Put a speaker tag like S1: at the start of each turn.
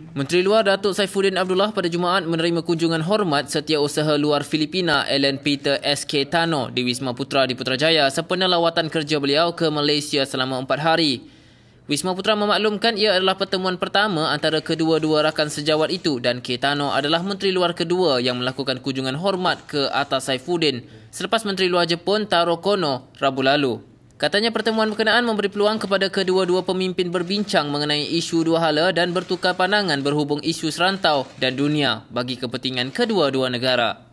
S1: Menteri Luar Datuk Saifuddin Abdullah pada Jumaat menerima kunjungan hormat setiausaha luar Filipina Alan Peter S.K. Tano di Wisma Putra di Putrajaya sempena lawatan kerja beliau ke Malaysia selama empat hari. Wisma Putra memaklumkan ia adalah pertemuan pertama antara kedua-dua rakan sejawat itu dan K. Tano adalah Menteri Luar kedua yang melakukan kunjungan hormat ke atas Saifuddin selepas Menteri Luar Jepun Taro Kono Rabu lalu. Katanya pertemuan berkenaan memberi peluang kepada kedua-dua pemimpin berbincang mengenai isu dua hala dan bertukar pandangan berhubung isu serantau dan dunia bagi kepentingan kedua-dua negara.